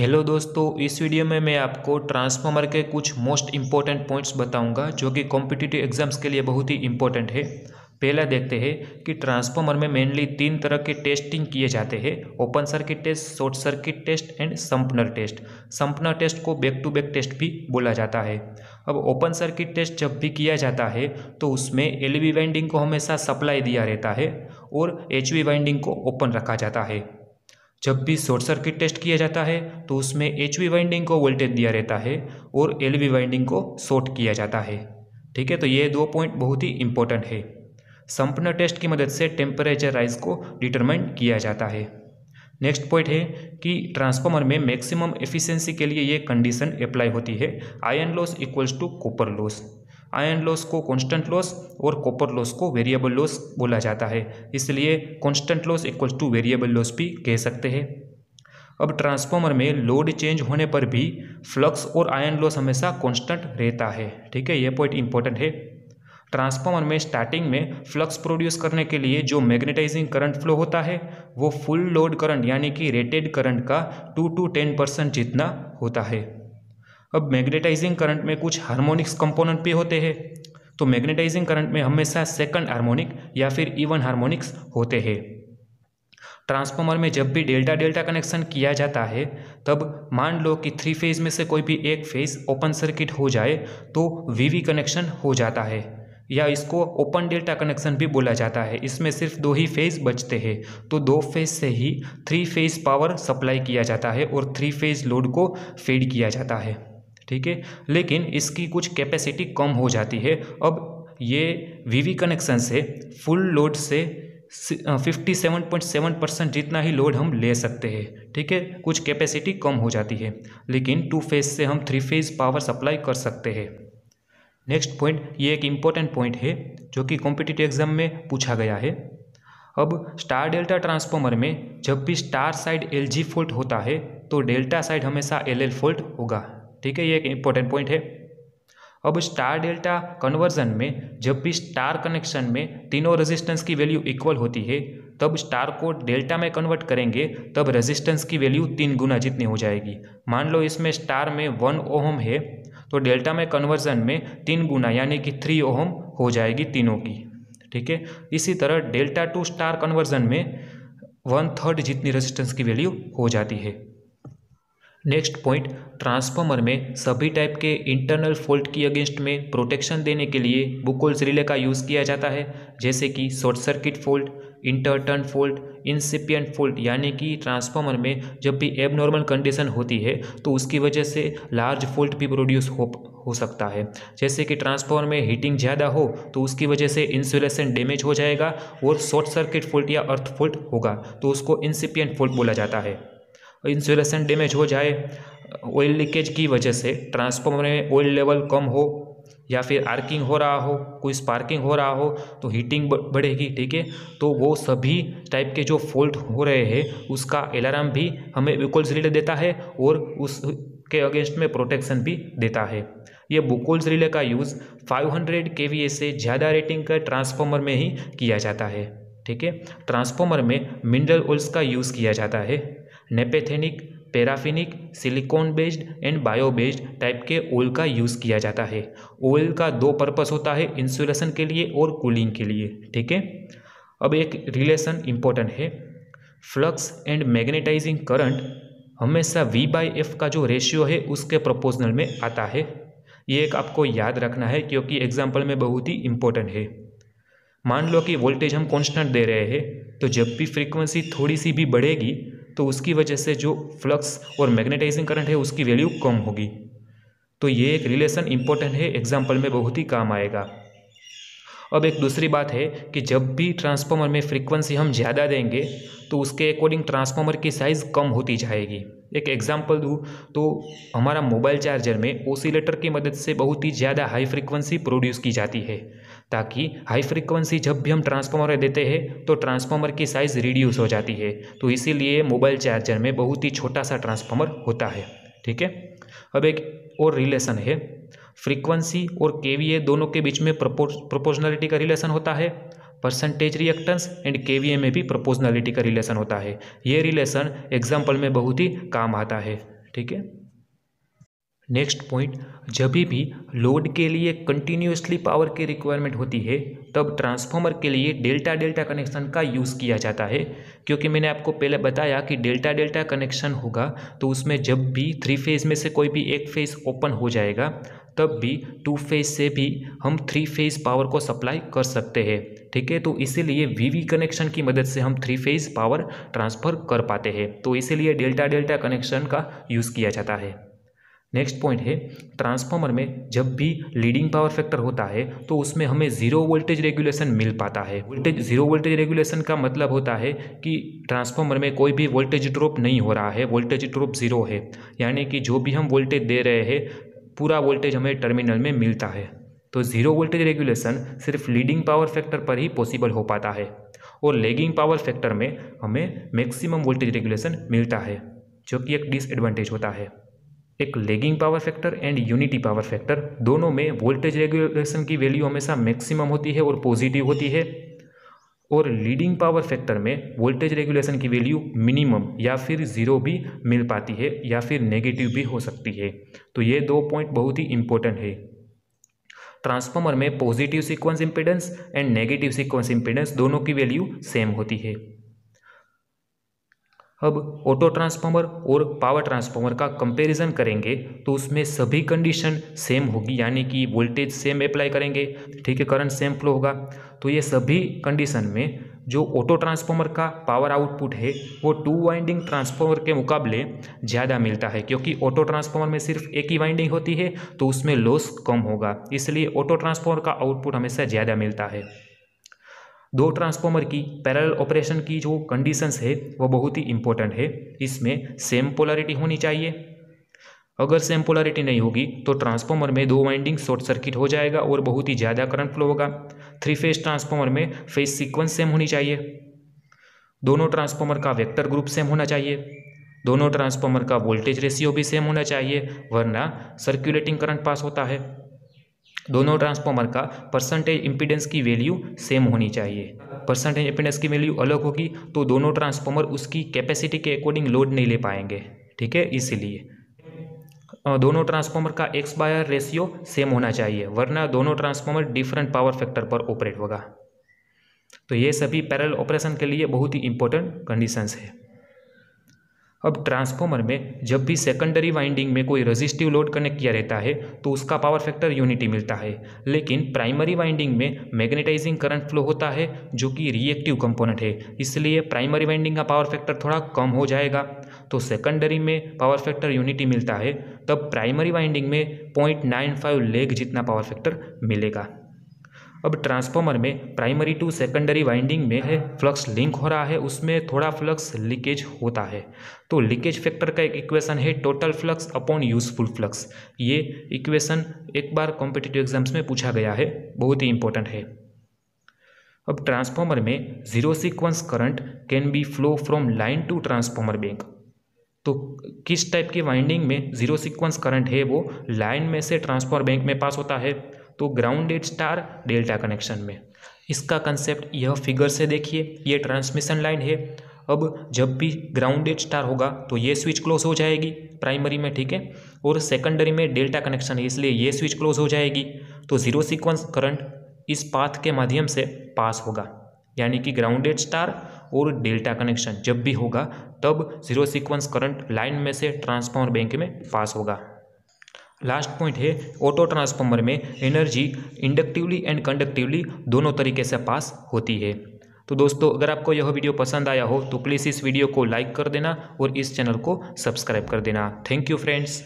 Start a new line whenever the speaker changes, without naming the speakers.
Hello दोस्तों, इस video में मैं आपको ट्रांसफॉर्मर के कुछ मोस्ट इम्पोर्टेंट पॉइंट्स बताऊँगा, जो कि कॉम्पिटिटिव एग्ज़ाम्स के लिए बहुत ही इम्पोर्टेंट है। पहला देखते हैं कि ट्रांसफॉर्मर में मेनली तीन तरह के टेस्टिंग किए जाते हैं, open circuit test, short circuit test and Sumpner test. Sumpner test को बैक टू बैक टेस्ट भी बोला जाता है। अब ओपन सर्किट टेस्ट जब भी किया जाता है तो उसमें एलवी वाइंडिंग को हमेशा सप्लाई दिया रहता है और एचवी वाइंडिंग को ओपन रखा जाता है। जब भी शॉर्ट सर्किट टेस्ट किया जाता है तो उसमें एच वी वाइंडिंग को वोल्टेज दिया रहता है और एल वी वाइंडिंग को शॉर्ट किया जाता है। ठीक है तो ये दो पॉइंट बहुत ही इंपॉर्टेंट है। संपन्न टेस्ट की मदद से टेम्परेचर राइज को डिटरमाइन किया जाता है। नेक्स्ट पॉइंट है कि ट्रांसफॉर्मर में मैक्सिमम एफिशिएंसी के लिए ये कंडीशन अप्लाई होती है। Iron loss equals to copper loss iron loss को कांस्टेंट लॉस और कॉपर लॉस को वेरिएबल लॉस बोला जाता है। इसलिए constant loss equal to variable loss भी कह सकते हैं। अब ट्रांसफॉर्मर में लोड चेंज होने पर भी फ्लक्स और आयन लॉस हमेशा कांस्टेंट रहता है। ठीक है ये पॉइंट इंपॉर्टेंट है। ट्रांसफॉर्मर में स्टार्टिंग में फ्लक्स प्रोड्यूस करने के लिए जो मैग्नेटाइजिंग करंट फ्लो होता है, वो फुल लोड करंट यानी कि रेटेड करंट का टू टू टेन परसेंट जितना होता है। अब मैग्नेटाइजिंग करंट में कुछ हार्मोनिक्स कंपोनेंट भी होते हैं। तो मैग्नेटाइजिंग करंट में हमेशा सेकंड हार्मोनिक या फिर इवन हार्मोनिक्स होते हैं। ट्रांसफॉर्मर में जब भी डेल्टा डेल्टा कनेक्शन किया जाता है, तब मान लो कि थ्री फ़ेज़ में से कोई भी एक फ़ेज़ ओपन सर्किट हो जाए तो वीवी कनेक्शन हो जाता है। या इसको ओपन डेल्टा कनेक्शन भी बोला जाता है। इसमें सिर्फ़ दो ही फ़ेज़ बचते हैं। तो दो फ़ेज़ से ही थ्री फ़ेज़ पावर सप्लाई किया जाता है और थ्री फ़ेज़ लोड को फेड किया जाता है। ठीक है? लेकिन इसकी कुछ कैपेसिटी कम हो जाती है। अब ये वीवी कनेक्शन से फुल लोड से fifty seven point seven percent जितना ही लोड हम ले सकते हैं, ठीक है? कुछ कैपेसिटी कम हो जाती है, लेकिन टू फ़ेज़ से हम थ्री फ़ेज़ पावर सप्लाई कर सकते हैं। नेक्स्ट पॉइंट ये एक इंपॉर्टेंट पॉइंट है, जो कि कॉम्पिटिटिव एग्ज़ाम में पूछा गया है। अब स्टार डेल्टा ट्रांसफॉर्मर में जब भी star side L G fault होता है तो डेल्टा साइड हमेशा एल एल फोल्ट होगा। ठीक है, ये एक इंपॉर्टेंट पॉइंट है। अब स्टार डेल्टा कन्वर्जन में जब भी स्टार कनेक्शन में तीनों रेजिस्टेंस की वैल्यू इक्वल होती है, तब स्टार को डेल्टा में कन्वर्ट करेंगे, तब रेजिस्टेंस की वैल्यू तीन गुना जितनी हो जाएगी। मान लो इसमें स्टार में वन ओहम है तो डेल्टा में कन्वर्जन में तीन गुना, यानी कि थ्री ओहम हो जाएगी तीनों की। ठीक है, इसी तरह डेल्टा टू स्टार कन्वर्जन में वन थर्ड जितनी रेजिस्टेंस की वैल्यू हो जाती है। नेक्स्ट पॉइंट, ट्रांसफॉर्मर में सभी टाइप के इंटरनल फॉल्ट की अगेंस्ट में प्रोटेक्शन देने के लिए बुकोल्स रिले का यूज़ किया जाता है, जैसे कि short circuit fault, interturn fault, incipient fault, यानी कि ट्रांसफॉर्मर में जब भी एबनॉर्मल कंडीशन होती है तो उसकी वजह से लार्ज फॉल्ट भी प्रोड्यूस हो हो सकता है। जैसे कि ट्रांसफॉर्मर में हीटिंग ज़्यादा हो तो उसकी वजह से इंसुलेशन डैमेज हो जाएगा और शॉर्ट सर्किट फॉल्ट या अर्थ फॉल्ट होगा तो उसको इंसिपियंट फॉल्ट बोला जाता है। इंसुलेशन डैमेज हो जाए ऑयल लीकेज की वजह से ट्रांसफॉर्मर में ऑयल लेवल कम हो या फिर आर्किंग हो रहा हो, कोई स्पार्किंग हो रहा हो तो हीटिंग बढ़ेगी, ठीक है? तो वो सभी टाइप के जो फॉल्ट हो रहे हैं, उसका अलार्म भी हमें विकोल्स रिले देता है और उसके अगेंस्ट में प्रोटेक्शन भी देता है। ये बुकोल्स रिले का यूज़ 500 हंड्रेड से ज़्यादा रेटिंग का ट्रांसफॉर्मर में ही किया जाता है, ठीक है? ट्रांसफॉर्मर में मिनरल ऑयल्स का यूज़ किया जाता है। Naphthenic, paraffinic silicone based and bio based type के ऑयल का यूज़ किया जाता है। ऑयल का दो पर्पस होता है इंसुलेशन के लिए और कूलिंग के लिए, ठीक है? अब एक रिलेशन इम्पोर्टेंट है। फ्लक्स एंड मैग्नेटाइजिंग करंट हमेशा वी बाई एफ़ का जो रेशियो है उसके प्रोपोजनल में आता है। ये एक आपको याद रखना है क्योंकि एग्ज़ाम्पल में बहुत ही इम्पोर्टेंट है। मान लो कि वोल्टेज हम कांस्टेंट दे रहे हैं तो जब भी फ्रीक्वेंसी थोड़ी सी भी बढ़ेगी तो उसकी वजह से जो फ्लक्स और मैग्नेटाइजिंग करंट है, उसकी वैल्यू कम होगी। तो ये एक रिलेशन इंपॉर्टेंट है एग्ज़ाम्पल में बहुत ही काम आएगा। अब एक दूसरी बात है कि जब भी ट्रांसफॉर्मर में फ्रीक्वेंसी हम ज़्यादा देंगे तो उसके अकॉर्डिंग ट्रांसफॉर्मर की साइज़ कम होती जाएगी। एक एग्जांपल दूँ तो हमारा मोबाइल चार्जर में ओसीलेटर की मदद से बहुत ही ज़्यादा हाई फ्रीक्वेंसी प्रोड्यूस की जाती है। ताकि हाई फ्रिक्वेंसी जब भी हम ट्रांसफॉर्मर देते हैं तो ट्रांसफॉर्मर की साइज़ रिड्यूस हो जाती है। तो इसीलिए मोबाइल चार्जर में बहुत ही छोटा सा ट्रांसफॉर्मर होता है, ठीक है? अब एक और रिलेशन है। फ्रीक्वेंसी और केवीए दोनों के बीच में प्रोपोर्शनलिटी का रिलेशन होता है। परसेंटेज रिएक्टेंस एंड के में भी प्रोपोर्शनलिटी का रिलेशन होता है। ये रिलेशन एग्ज़ाम्पल में बहुत ही काम आता है, ठीक है? नेक्स्ट पॉइंट जब भी लोड के लिए कंटिन्यूसली पावर की रिक्वायरमेंट होती है, तब ट्रांसफॉर्मर के लिए डेल्टा डेल्टा कनेक्शन का यूज़ किया जाता है। क्योंकि मैंने आपको पहले बताया कि डेल्टा डेल्टा कनेक्शन होगा तो उसमें जब भी थ्री फ़ेज़ में से कोई भी एक फ़ेज़ ओपन हो जाएगा, तब भी टू फ़ेज़ से भी हम थ्री फ़ेज़ पावर को सप्लाई कर सकते हैं। ठीक है? तो इसीलिए वी कनेक्शन की मदद से हम थ्री फ़ेज़ पावर ट्रांसफ़र कर पाते हैं। तो इसीलिए डेल्टा डेल्टा कनेक्शन का यूज़ किया जाता है। नेक्स्ट पॉइंट है ट्रांसफॉर्मर में जब भी लीडिंग पावर फैक्टर होता है तो उसमें हमें ज़ीरो वोल्टेज रेगुलेशन मिल पाता है। वोल्टेज ज़ीरो वोल्टेज रेगुलेशन का मतलब होता है कि ट्रांसफॉर्मर में कोई भी वोल्टेज ड्रॉप नहीं हो रहा है वोल्टेज ड्रॉप ज़ीरो है। यानी कि जो भी हम वोल्टेज दे रहे हैं, पूरा वोल्टेज हमें टर्मिनल में मिलता है। तो ज़ीरो वोल्टेज रेगुलेशन सिर्फ़ लीडिंग पावर फैक्टर पर ही पॉसिबल हो पाता है। और लेगिंग पावर फैक्टर में हमें मैक्सिमम वोल्टेज रेगुलेशन मिलता है, जो कि एक डिसएडवांटेज होता है। एक lagging power factor and unity power factor दोनों में वोल्टेज रेगुलेशन की वैल्यू हमेशा मैक्सिमम होती है और पॉजिटिव होती है। और लीडिंग पावर फैक्टर में वोल्टेज रेगुलेशन की वैल्यू मिनिमम या फिर ज़ीरो भी मिल पाती है या फिर नेगेटिव भी हो सकती है। तो ये दो पॉइंट बहुत ही इंपॉर्टेंट है। ट्रांसफॉर्मर में positive sequence impedance and negative sequence impedance दोनों की वैल्यू सेम होती है। अब ऑटो ट्रांसफॉर्मर और पावर ट्रांसफॉर्मर का कंपैरिजन करेंगे तो उसमें सभी कंडीशन सेम होगी, यानी कि वोल्टेज सेम अप्लाई करेंगे, ठीक है करंट सेम फ्लो होगा। तो ये सभी कंडीशन में जो ऑटो ट्रांसफॉर्मर का पावर आउटपुट है, वो टू वाइंडिंग ट्रांसफॉर्मर के मुकाबले ज़्यादा मिलता है, क्योंकि ऑटो ट्रांसफॉर्मर में सिर्फ़ एक ही वाइंडिंग होती है तो उसमें लॉस कम होगा, इसलिए ऑटो ट्रांसफॉर्मर का आउटपुट हमेशा ज़्यादा मिलता है। दो ट्रांसफॉर्मर की पैरेलल ऑपरेशन की जो कंडीशंस है, वो बहुत ही इंपॉर्टेंट है। इसमें सेम पोलरिटी होनी चाहिए। अगर सेम पोलरिटी नहीं होगी तो ट्रांसफॉर्मर में दो वाइंडिंग शॉर्ट सर्किट हो जाएगा और बहुत ही ज़्यादा करंट फ्लो होगा। थ्री फ़ेज़ ट्रांसफॉर्मर में फ़ेज़ सीक्वेंस सेम होनी चाहिए। दोनों ट्रांसफॉर्मर का वेक्टर ग्रुप सेम होना चाहिए। दोनों ट्रांसफॉर्मर का वोल्टेज रेशियो भी सेम होना चाहिए, वरना सर्कुलेटिंग करंट पास होता है। दोनों ट्रांसफॉर्मर का परसेंटेज इम्पीडेंस की वैल्यू सेम होनी चाहिए। परसेंटेज इम्पीडेंस की वैल्यू अलग होगी तो दोनों ट्रांसफॉर्मर उसकी कैपेसिटी के अकॉर्डिंग लोड नहीं ले पाएँगे। ठीक है? इसीलिए दोनों ट्रांसफॉर्मर का एक्स बायर रेशियो सेम होना चाहिए, वरना दोनों ट्रांसफॉर्मर डिफरेंट पावर फैक्टर पर ऑपरेट होगा। तो ये सभी पैरल ऑपरेशन के लिए बहुत ही इंपॉर्टेंट कंडीशंस है। अब ट्रांसफॉर्मर में जब भी सेकेंडरी वाइंडिंग में कोई रजिस्टिव लोड कनेक्ट किया रहता है तो उसका पावर फैक्टर यूनिटी मिलता है। लेकिन प्राइमरी वाइंडिंग में मैग्नेटाइजिंग करंट फ्लो होता है, जो कि रिएक्टिव कंपोनेंट है। इसलिए प्राइमरी वाइंडिंग का पावर फैक्टर थोड़ा कम हो जाएगा। तो सेकेंडरी में पावर फैक्टर यूनिटी मिलता है, तब प्राइमरी वाइंडिंग में पॉइंट लेग जितना पावर फैक्टर मिलेगा। अब ट्रांसफॉर्मर में प्राइमरी टू सेकेंडरी वाइंडिंग में है, फ्लक्स लिंक हो रहा है, उसमें थोड़ा फ्लक्स लीकेज होता है। तो लीकेज फैक्टर का एक इक्वेशन है, total flux upon useful flux. ये इक्वेशन एक बार कॉम्पिटिटिव एग्ज़ाम्स में पूछा गया है, बहुत ही इंपॉर्टेंट है। अब ट्रांसफॉर्मर में zero sequence current can be flow from line to transformer bank तो किस टाइप की वाइंडिंग में ज़ीरो सीक्वेंस करंट है, वो लाइन में से ट्रांसफॉर्मर बैंक में पास होता है। तो ग्राउंडेड स्टार डेल्टा कनेक्शन में। इसका कंसेप्ट यह फिगर से देखिए, ये ट्रांसमिशन लाइन है। अब जब भी ग्राउंडेड स्टार होगा तो ये स्विच क्लोज हो जाएगी प्राइमरी में, ठीक है? और सेकेंडरी में डेल्टा कनेक्शन है, इसलिए ये स्विच क्लोज हो जाएगी। तो ज़ीरो सीक्वेंस करंट इस पाथ के माध्यम से पास होगा। यानी कि ग्राउंडेड स्टार और डेल्टा कनेक्शन जब भी होगा, तब ज़ीरो सीक्वेंस करंट लाइन में से ट्रांसफॉर्मर बैंक में पास होगा। लास्ट पॉइंट है ऑटो ट्रांसफॉर्मर में एनर्जी इंडक्टिवली एंड कंडक्टिवली दोनों तरीके से पास होती है। तो दोस्तों, अगर आपको यह वीडियो पसंद आया हो तो प्लीज़ इस वीडियो को लाइक कर देना और इस चैनल को सब्सक्राइब कर देना। Thank you friends